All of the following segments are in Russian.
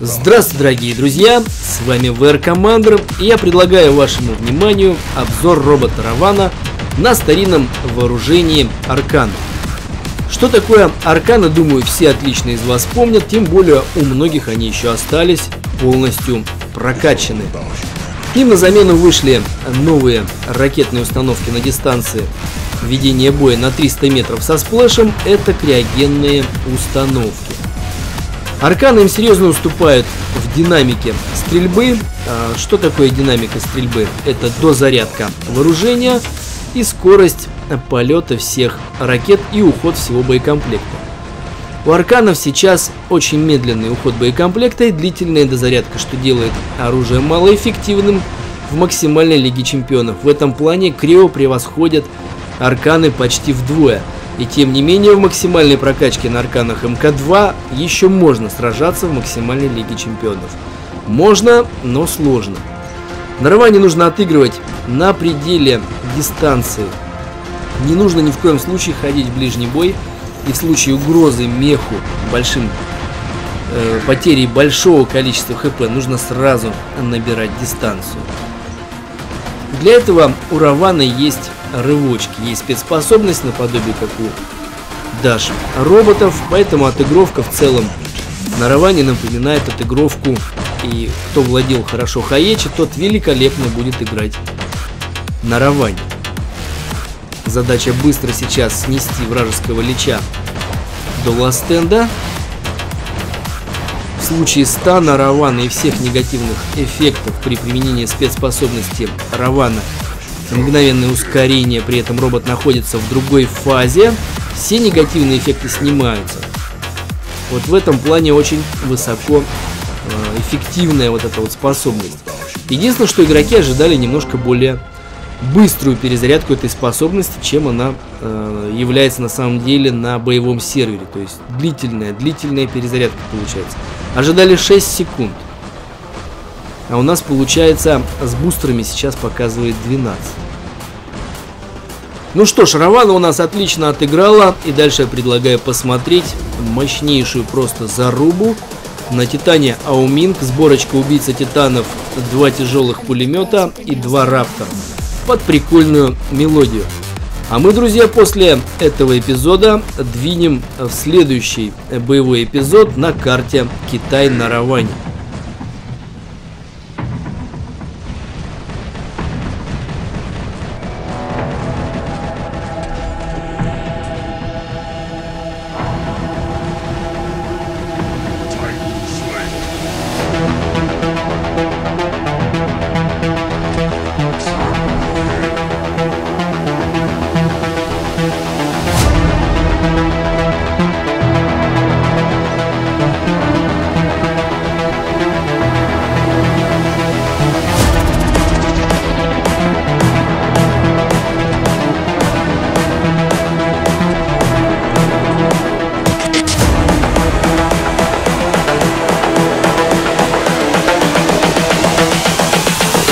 Здравствуйте, дорогие друзья, с вами VR Commander, и я предлагаю вашему вниманию обзор робота Равана на старинном вооружении Аркана. Что такое Арканы, думаю, все отлично из вас помнят, тем более у многих они еще остались полностью прокачаны. К ним на замену вышли новые ракетные установки на дистанции ведения боя на 300 метров со сплэшем, это криогенные установки. Арканы им серьезно уступают в динамике стрельбы. А, что такое динамика стрельбы? Это дозарядка вооружения и скорость полета всех ракет и уход всего боекомплекта. У арканов сейчас очень медленный уход боекомплекта и длительная дозарядка, что делает оружие малоэффективным в максимальной лиге чемпионов. В этом плане Крио превосходят арканы почти вдвое – и тем не менее в максимальной прокачке на арканах МК-2 еще можно сражаться в максимальной лиге чемпионов. Можно, но сложно. На Раване нужно отыгрывать на пределе дистанции. Не нужно ни в коем случае ходить в ближний бой. И в случае угрозы меху большим э, потерей большого количества хп нужно сразу набирать дистанцию. Для этого у Равана есть рывочки. Есть спецспособность наподобие как у даже роботов, поэтому отыгровка в целом на Раване напоминает отыгровку. И кто владел хорошо Хаечи, тот великолепно будет играть на Раване. Задача быстро сейчас снести вражеского лича до ластенда. В случае стана Равана и всех негативных эффектов при применении спецспособности Равана мгновенное ускорение, при этом робот находится в другой фазе, все негативные эффекты снимаются. Вот в этом плане очень высоко э, эффективная вот эта вот способность. Единственное, что игроки ожидали немножко более быструю перезарядку этой способности, чем она э, является на самом деле на боевом сервере. То есть длительная, длительная перезарядка получается. Ожидали 6 секунд. А у нас получается с бустерами сейчас показывает 12. Ну что ж, Равана у нас отлично отыграла. И дальше я предлагаю посмотреть мощнейшую просто зарубу на Титане Ауминг. Сборочка убийца Титанов, два тяжелых пулемета и два Раптора. Под прикольную мелодию. А мы, друзья, после этого эпизода двинем в следующий боевой эпизод на карте Китай на Раване.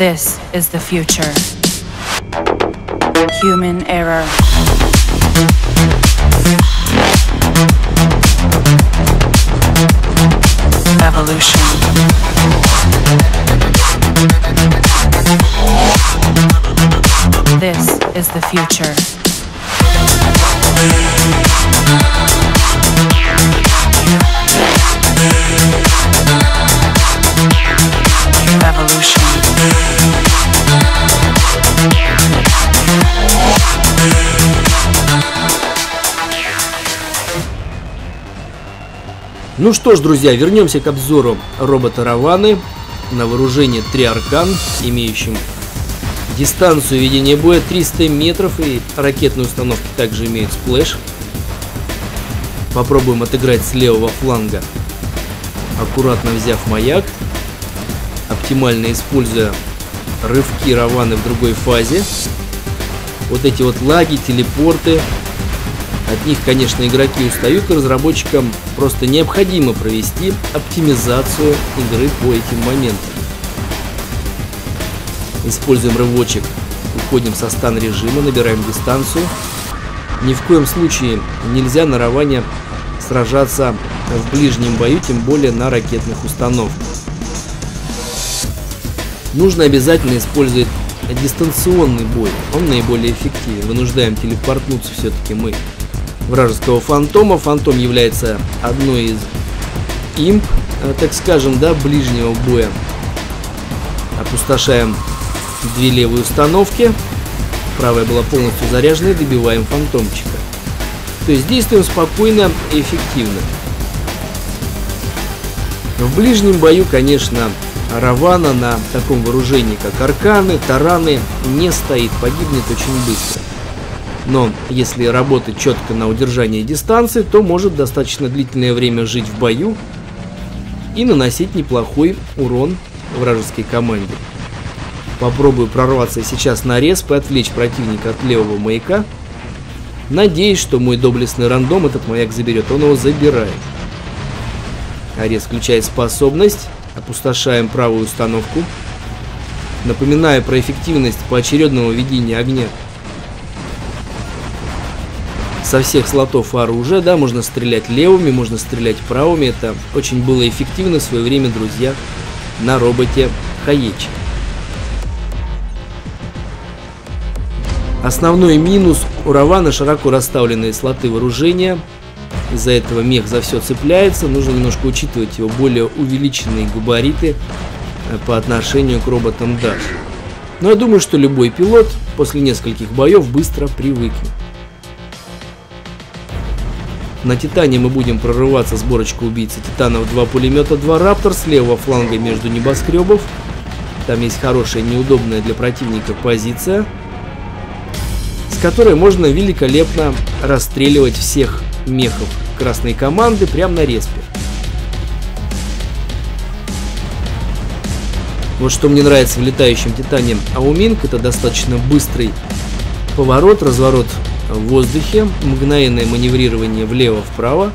This is the future. Human error. Evolution. This is the future. Ну что ж, друзья, вернемся к обзору робота Раваны на вооружение 3 Аркан, имеющим дистанцию ведения боя 300 метров и ракетные установки также имеют сплэш. Попробуем отыграть с левого фланга, аккуратно взяв маяк, оптимально используя рывки Раваны в другой фазе. Вот эти вот лаги, телепорты, от них, конечно, игроки устают, и разработчикам просто необходимо провести оптимизацию игры по этим моментам. Используем рывочек, уходим со стан режима, набираем дистанцию. Ни в коем случае нельзя на Раване сражаться в ближнем бою, тем более на ракетных установках. Нужно обязательно использовать дистанционный бой, он наиболее эффективен. Вынуждаем телепортнуться все-таки мы вражеского фантома. Фантом является одной из имп, э, так скажем, да, ближнего боя. Опустошаем две левые установки. Правая была полностью заряжена и добиваем фантомчика. То есть действуем спокойно и эффективно. В ближнем бою, конечно, Равана на таком вооружении, как арканы, тараны, не стоит, погибнет очень быстро. Но если работать четко на удержании дистанции, то может достаточно длительное время жить в бою и наносить неплохой урон вражеской команде. Попробую прорваться сейчас на респ и отвлечь противника от левого маяка. Надеюсь, что мой доблестный рандом этот маяк заберет. Он его забирает. Арес включает способность. Опустошаем правую установку. Напоминаю про эффективность поочередного ведения огня со всех слотов оружия, да, можно стрелять левыми, можно стрелять правыми, это очень было эффективно в свое время, друзья, на роботе Хаечи. Основной минус у Равана широко расставленные слоты вооружения, из-за этого мех за все цепляется, нужно немножко учитывать его более увеличенные габариты э, по отношению к роботам Dash. Но я думаю, что любой пилот после нескольких боев быстро привыкнет. На Титане мы будем прорываться сборочку убийцы Титанов 2 пулемета, 2 Раптор с левого фланга между небоскребов. Там есть хорошая, неудобная для противника позиция, которой можно великолепно расстреливать всех мехов красной команды прямо на респе. Вот что мне нравится в летающем Титане Ауминг, это достаточно быстрый поворот, разворот в воздухе, мгновенное маневрирование влево-вправо,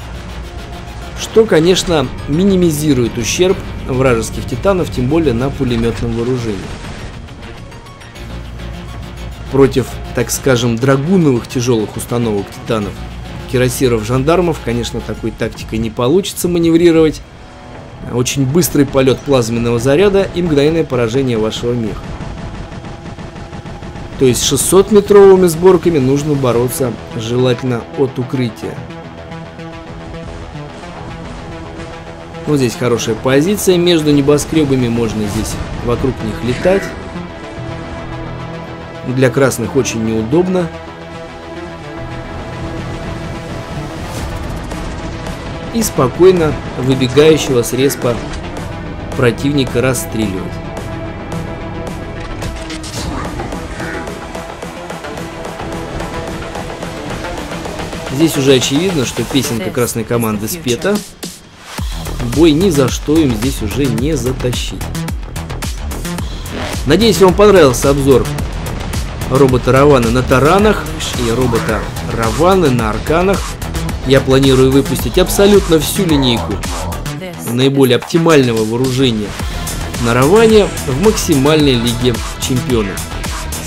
что, конечно, минимизирует ущерб вражеских титанов, тем более на пулеметном вооружении. Против, так скажем, драгуновых тяжелых установок титанов, кирасиров-жандармов, конечно, такой тактикой не получится маневрировать. Очень быстрый полет плазменного заряда и мгновенное поражение вашего меха. То есть 600-метровыми сборками нужно бороться желательно от укрытия. Вот здесь хорошая позиция между небоскребами, можно здесь вокруг них летать. Для красных очень неудобно. И спокойно выбегающего с респа противника расстреливать. Здесь уже очевидно, что песенка красной команды спета. Бой ни за что им здесь уже не затащить. Надеюсь, вам понравился обзор робота Равана на таранах и робота Раваны на арканах. Я планирую выпустить абсолютно всю линейку наиболее оптимального вооружения на Раване в максимальной лиге чемпионов.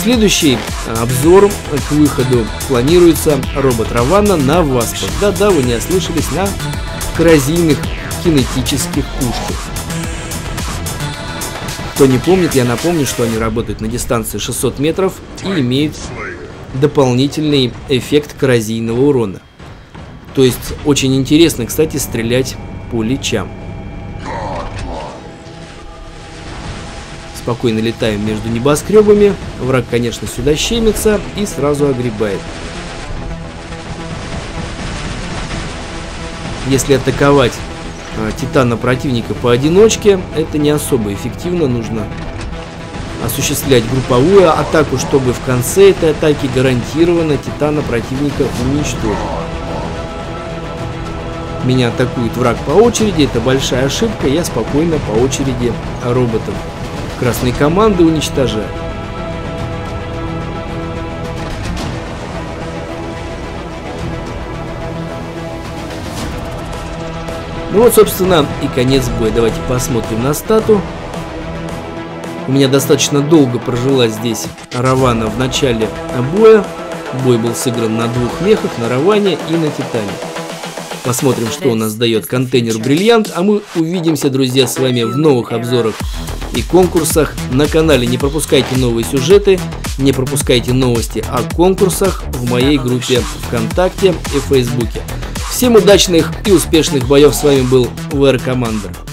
Следующий обзор к выходу планируется робот Равана на Васпах. Да-да, вы не ослышались, на коррозийных кинетических пушках. Кто не помнит, я напомню, что они работают на дистанции 600 метров и имеют дополнительный эффект коррозийного урона. То есть очень интересно, кстати, стрелять по лечам. Спокойно летаем между небоскребами. Враг, конечно, сюда щемится и сразу огребает. Если атаковать титана противника поодиночке, это не особо эффективно. Нужно осуществлять групповую атаку, чтобы в конце этой атаки гарантированно титана противника уничтожить. Меня атакует враг по очереди, это большая ошибка, я спокойно по очереди роботов красной команды уничтожаю. Ну вот, собственно, и конец боя. Давайте посмотрим на стату. У меня достаточно долго прожила здесь Равана в начале боя. Бой был сыгран на двух мехах, на Раване и на Титане. Посмотрим, что у нас дает контейнер Бриллиант, а мы увидимся, друзья, с вами в новых обзорах и конкурсах на канале. Не пропускайте новые сюжеты, не пропускайте новости о конкурсах в моей группе ВКонтакте и Фейсбуке. Всем удачных и успешных боев. С вами был ВР Командер.